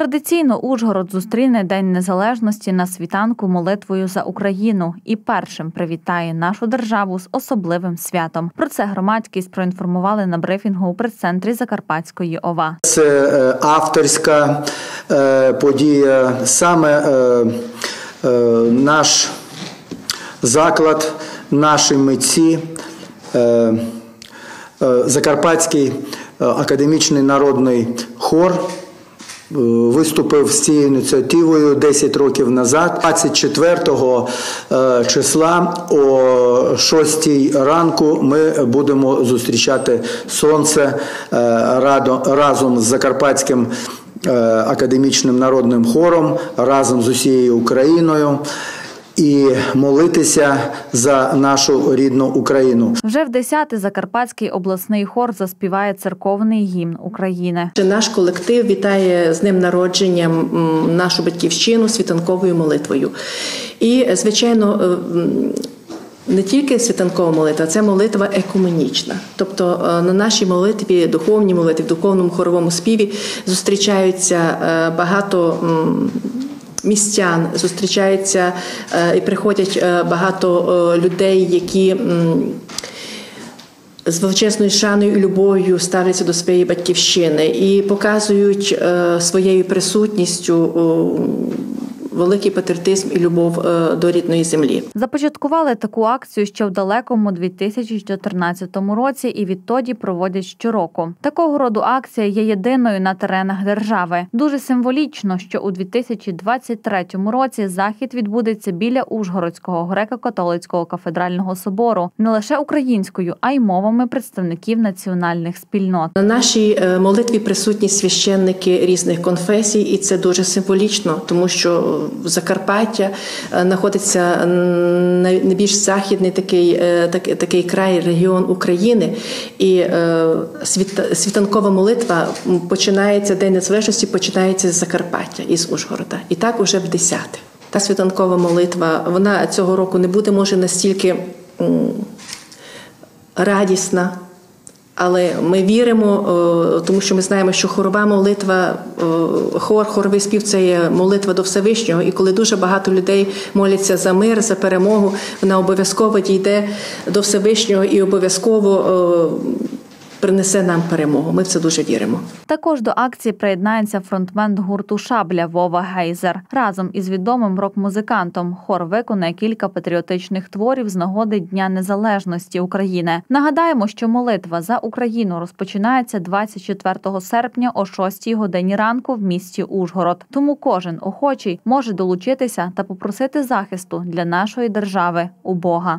Традиційно Ужгород зустріне День Незалежності на світанку молитвою за Україну і першим привітає нашу державу з особливим святом. Про це громадськість проінформували на брифінгу у прес-центрі Закарпатської ОВА. Це е, авторська е, подія. Саме е, наш заклад, наші митці, Закарпатський академічний народний хор. Е, Виступив з цією ініціативою 10 років назад, 24 е, числа о 6 ранку ми будемо зустрічати сонце е, разом з Закарпатським академічним народним хором, разом з усією Україною і молитися за нашу рідну Україну. Вже в 10-й Закарпатський обласний хор заспіває церковний гімн України. Наш колектив вітає з ним народженням нашу батьківщину світанковою молитвою. І, звичайно, е, не тільки світанкова молитва, це молитва екуменічна. Тобто е, на нашій молитві, духовній молитві, в духовному хоровому співі зустрічаються е, багато. Містян зустрічаються е, і приходять е, багато е, людей, які з величезною шаною і любов'ю ставляться до своєї батьківщини і показують своєю присутністю великий патріотизм і любов е, до рідної землі. Започаткували таку акцію ще в далекому 2014 році і відтоді проводять щороку. Такого роду акція є єдиною на теренах держави. Дуже символічно, що у 2023 році захід відбудеться біля Ужгородського греко-католицького кафедрального собору не лише українською, а й мовами представників національних спільнот. На нашій е, молитві присутні священники різних конфесій, і це дуже символічно, тому що Закарпаття е, знаходиться найбільш західний такий, е, так- такий край, регіон України, і е, світ- світанкова молитва починається День Незалежності, починається з Закарпаття із Ужгорода, і так уже в десяте. Та світанкова молитва вона цього року не буде може настільки радісна. Але ми віримо, е, тому що ми знаємо, що хорова молитва, е, хор, хоровий спів це є молитва до Всевишнього. І коли дуже багато людей моляться за мир, за перемогу, вона обов'язково дійде до Всевишнього і обов'язково е, принесе нам перемогу. Ми в це дуже віримо. Також до акції приєднається фронтмен гурту Шабля Вова Гейзер. Разом із відомим рок-музикантом хор виконає кілька патріотичних творів з нагоди Дня Незалежності України. Нагадаємо, що молитва за Україну розпочинається 24 серпня о 6 годині ранку в місті Ужгород. Тому кожен охочий може долучитися та попросити захисту для нашої держави у Бога.